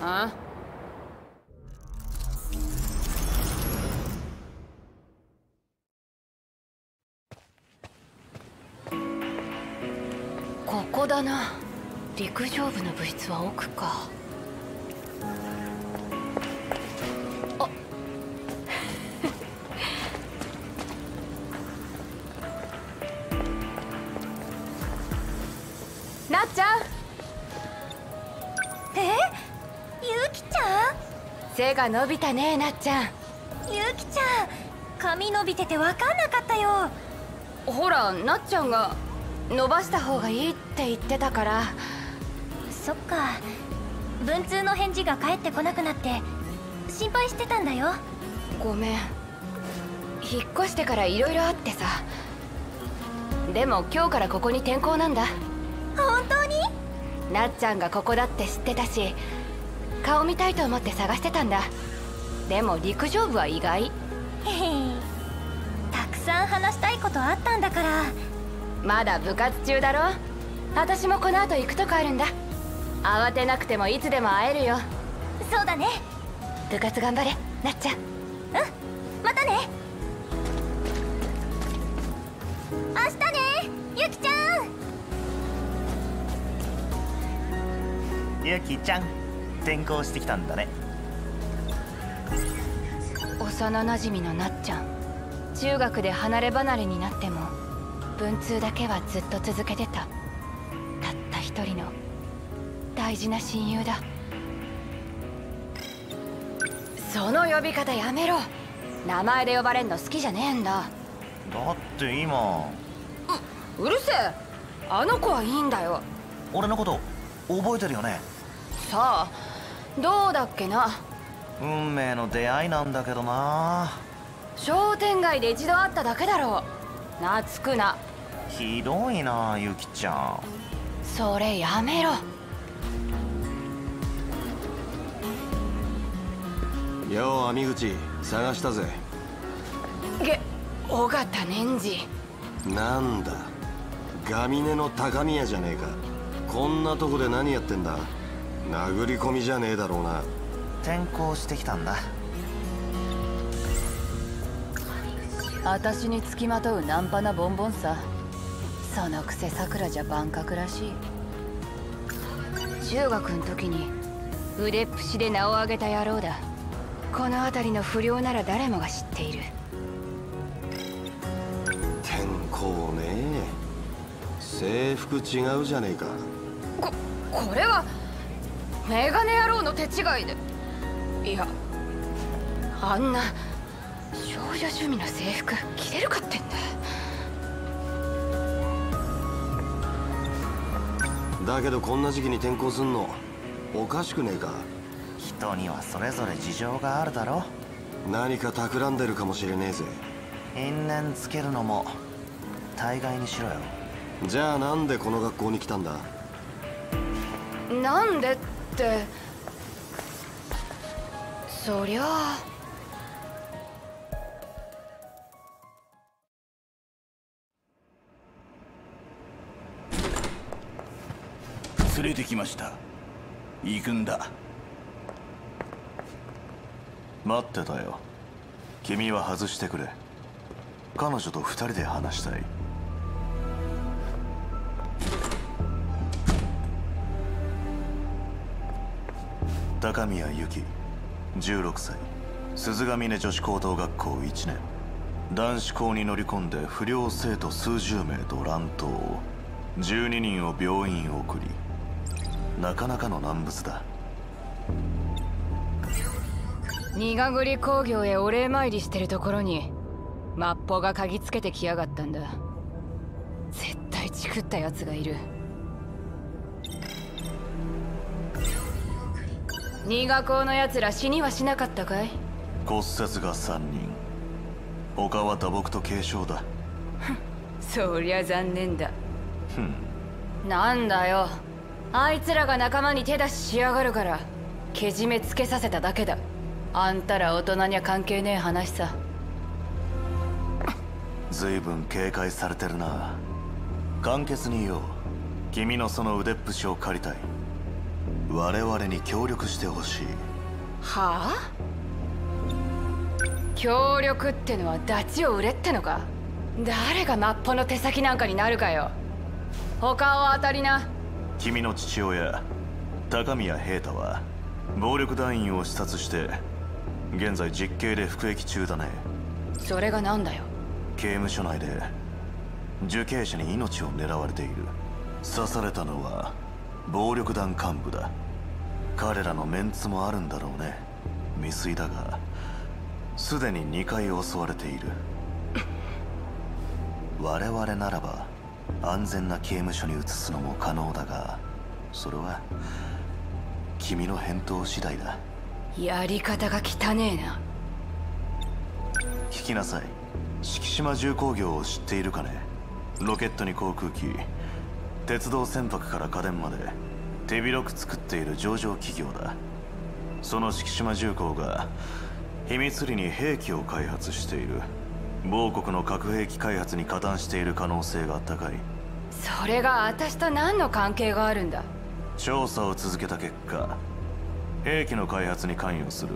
ここだな。陸上部の部室は奥か。あ。なっちゃん。背が伸びたねなっちゃん。ゆきちゃん髪伸びてて分かんなかったよ。ほらなっちゃんが伸ばした方がいいって言ってたから。そっか。文通の返事が返ってこなくなって心配してたんだよ。ごめん。引っ越してから色々あってさ。でも今日からここに転校なんだ。本当に？なっちゃんがここだって知ってたし顔見たいと思って探してたんだ。でも陸上部は意外。へ へたくさん話したいことあったんだから。まだ部活中だろ？私もこの後行くとこあるんだ。慌てなくてもいつでも会えるよ。そうだね。部活頑張れ。なっちゃん。うん。またね。明日ね。ゆきちゃん。ゆきちゃん転校してきたんだね。幼なじみのなっちゃん。中学で離れ離れになっても文通だけはずっと続けてた。たった一人の大事な親友だ。その呼び方やめろ。名前で呼ばれんの好きじゃねえんだ。だって今。うるせえ。あの子はいいんだよ。俺のこと覚えてるよね？さあどうだっけな？運命の出会いなんだけどな。商店街で一度会っただけだろう。懐くな。ひどいなゆきちゃん。それやめろ。よう網口探したぜ。げ尾形年次。なんだ。ガミネの高宮じゃねえか。こんなとこで何やってんだ？殴り込みじゃねえだろうな。転校してきたんだ。私につきまとうナンパなボンボンさ。そのくせさくらじゃ万博らしい。中学の時に腕っぷしで名を挙げた野郎だ。この辺りの不良なら誰もが知っている。転校ね。制服違うじゃねえか。ここれはメガネ野郎の手違いで。いやあんな少女趣味の制服着れるかってんだ。だけどこんな時期に転校すんのおかしくねえか。人にはそれぞれ事情があるだろ。何か企んでるかもしれねえぜ。因縁つけるのも大概にしろよ。じゃあなんでこの学校に来たんだ？なんでって。そりゃあ。連れてきました。行くんだ。待ってたよ。君は外してくれ。彼女と二人で話したい。高宮由紀16歳。鈴ヶ峰女子高等学校1年。男子校に乗り込んで不良生徒数十名と乱闘。12人を病院送りなかなかの難物だ。苦栗工業へお礼参りしてるところにマッポが嗅ぎつけてきやがったんだ。絶対チクったやつがいる。苦校のやつら死にはしなかったかい？骨折が3人。他は打撲と軽傷だ。そりゃ残念だ。なんだよ。あいつらが仲間に手出ししやがるからけじめつけさせただけだ。あんたら大人には関係ねえ話さ。随分警戒されてるな。簡潔に言おう。君のその腕っぷしを借りたい我々に協力してほしい。はあ？協力ってのはダチを売れってのか？誰がマッポの手先なんかになるかよ。他を当たりな。君の父親高宮平太は暴力団員を視察して現在実刑で服役中だね。それがなんだよ？刑務所内で受刑者に命を狙われている。刺されたのは暴力団幹部だ。彼らのメンツもあるんだろうね。未遂だがすでに2回襲われている。我々ならば安全な刑務所に移すのも可能だがそれは君の返答次第だ。やり方が汚ねえな。聞きなさい。敷島重工業を知っているかね？ロケットに航空機鉄道船舶から家電まで手広く作っている上場企業だ。その敷島重工が秘密裏に兵器を開発している。某国の核兵器開発に加担している可能性が高い。それが私と何の関係があるんだ？調査を続けた結果兵器の開発に関与する。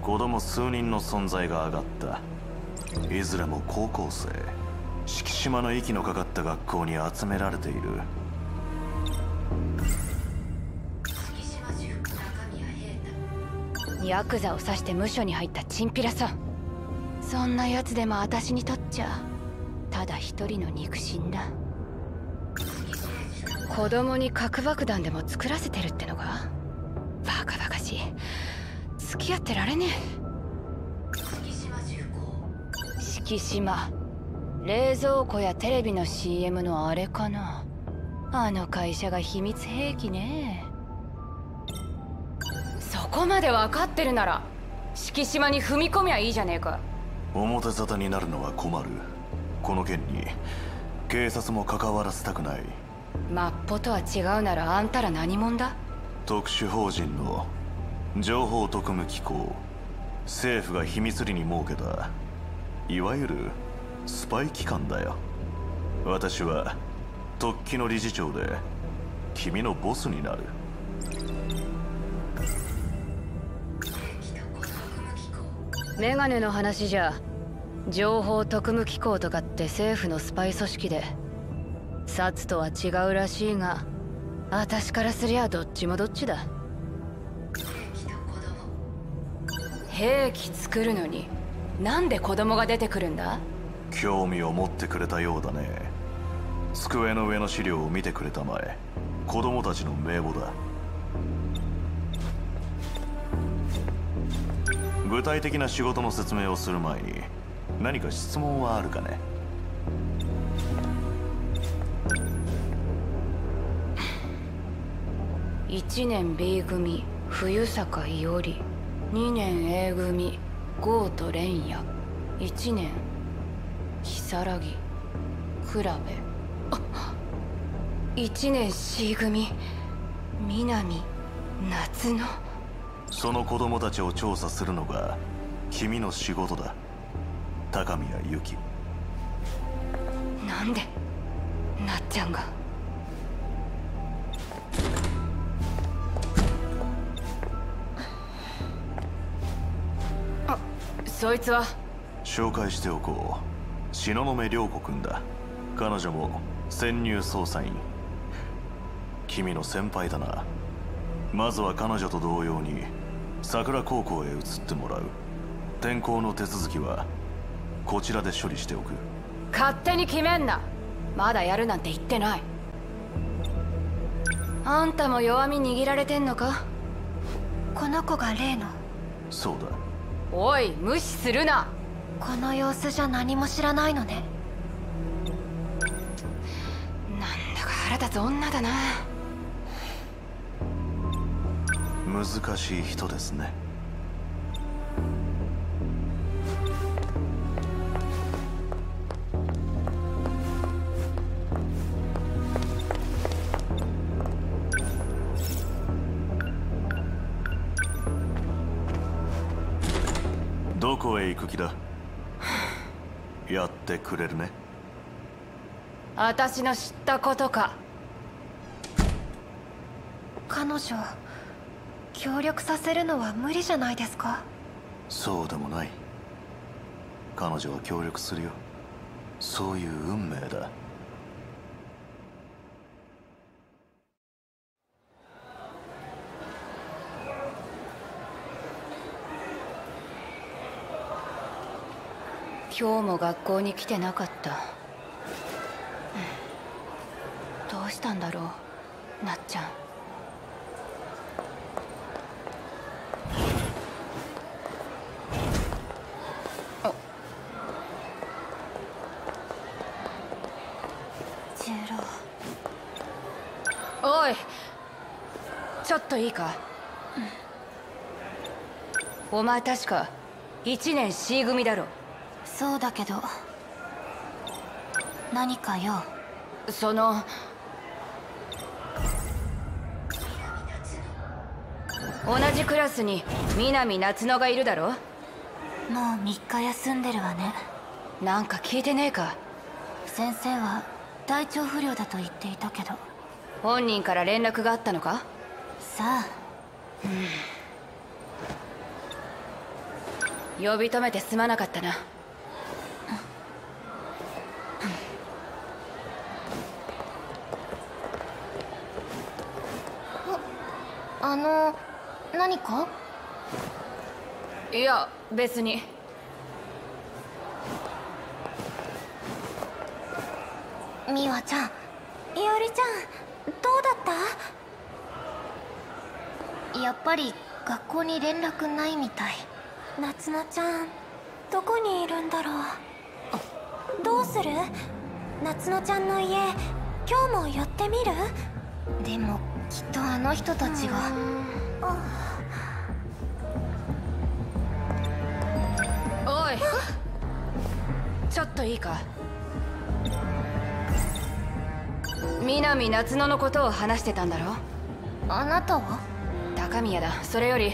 子供数人の存在が上がった。いずれも高校生敷島の息のかかった学校に集められている。ヤクザを刺して無所に入ったチンピラさん。そんなやつでも私にとっちゃただ一人の肉親だ。子供に核爆弾でも作らせてるってのかバカバカしい。付き合ってられねえ。敷島。冷蔵庫やテレビの CM のあれかな。あの会社が秘密兵器ね。そこまで分かってるなら敷島に踏み込みゃいいじゃねえか。表沙汰になるのは困る。この件に警察も関わらせたくない。マッポとは違うならあんたら何者だ？特殊法人の情報特務機構。政府が秘密裏に設けた。いわゆるスパイ機関だよ。私は特機の理事長で君のボスになる。メガネの話じゃ情報特務機構とかって政府のスパイ組織で札とは違うらしいが私からすりゃどっちもどっちだ。兵器作るのになんで子供が出てくるんだ？興味を持ってくれたようだね。机の上の資料を見てくれたまえ。子供たちの名簿だ。具体的な仕事の説明をする前に何か質問はあるかね？1年 B 組冬坂伊織2年 A 組ゴート蓮也。1年如月倉部あ1年 C 組南夏の。その子供たちを調査するのが君の仕事だ。高宮由紀。なんでなっちゃんが。あそいつは。紹介しておこう東雲涼子君だ。彼女も潜入捜査員。君の先輩だな。まずは彼女と同様に桜高校へ移ってもらう。転校の手続きはこちらで処理しておく。勝手に決めんな。まだやるなんて言ってない。あんたも弱み握られてんのか？この子が例の。そうだ。おい無視するなこの様子じゃ何も知らないのね。なんだか腹立つ女だな。難しい人ですね。どこへ行く気だ？やってくれるね？私の知ったことか。彼彼女協力させるのは無理じゃないですか？そうでもない。彼女は協力するよ。そういう運命だ今日も学校に来てなかった。どうしたんだろうなっちゃん。十郎おい。ちょっといいか、うん。お前確か1年 C 組だろ。そうだけど何かよその同じクラスに南夏乃がいるだろ？もう3日休んでるわね。なんか聞いてねえか？先生は体調不良だと言っていたけど。本人から連絡があったのか？さあ。呼び止めてすまなかったなあの何か？いや別に。美和ちゃんいおりちゃんどうだった？やっぱり学校に連絡ないみたい。夏菜ちゃんどこにいるんだろう？どうする？夏乃ちゃんの家今日も寄ってみる？でもきっとあの人たちが。おい。ちょっといいか？南夏乃のことを話してたんだろ？あなたは？高宮だ。それより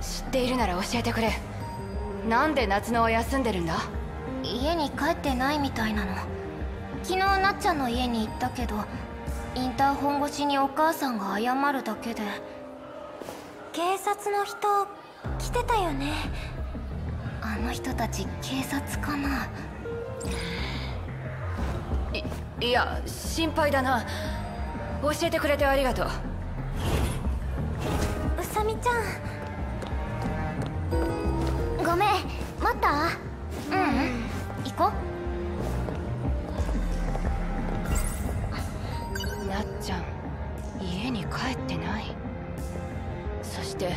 知っているなら教えてくれ。なんで夏乃は休んでるんだ？家に帰ってないみたいなの。昨日なっちゃんの家に行ったけどインターホン越しにお母さんが謝るだけで。警察の人来てたよね。あの人たち警察かな。いいや心配だな。教えてくれてありがとう。うさみちゃん。ごめん待った？て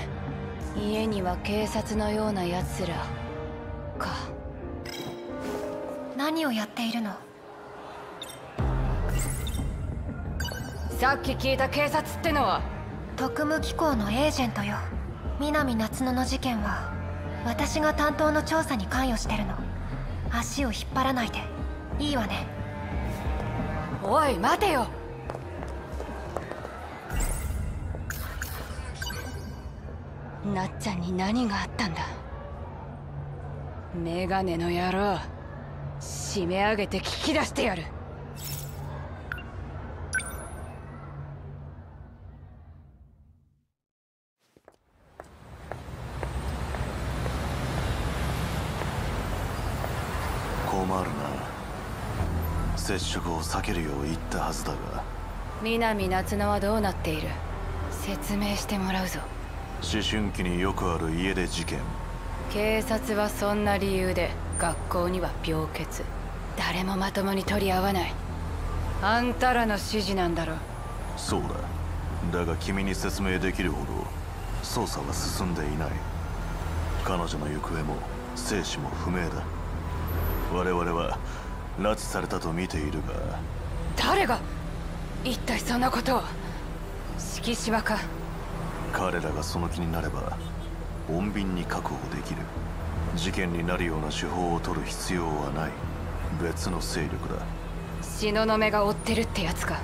家には警察のような奴らか。何をやっているの？さっき聞いた警察ってのは？特務機構のエージェントよ。南夏乃の事件は私が担当の調査に関与してるの。足を引っ張らないで。いいわね。おい待てよなっちゃんに何があったんだ？メガネの野郎。締め上げて聞き出してやる。困るな。接触を避けるよう言ったはずだが。南夏乃はどうなっている？説明してもらうぞ思春期によくある家出事件。警察はそんな理由で学校には病欠。誰もまともに取り合わない。あんたらの指示なんだろそうだ。だが君に説明できるほど捜査は進んでいない。彼女の行方も生死も不明だ。我々は拉致されたと見ているが。誰が一体そんなことを。敷島か彼らがその気になれば穏便に確保できる。事件になるような手法を取る必要はない。別の勢力だ。東雲が追ってるってやつか。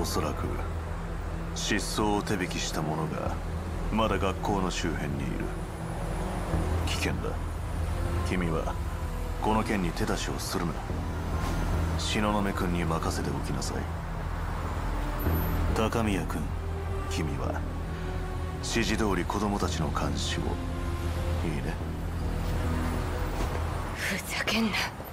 おそらく失踪を手引きした者がまだ学校の周辺にいる。危険だ。君はこの件に手出しをするな。東雲君に任せておきなさい高宮君君は。指示通り子供たちの監視を。いいね。ふざけんな。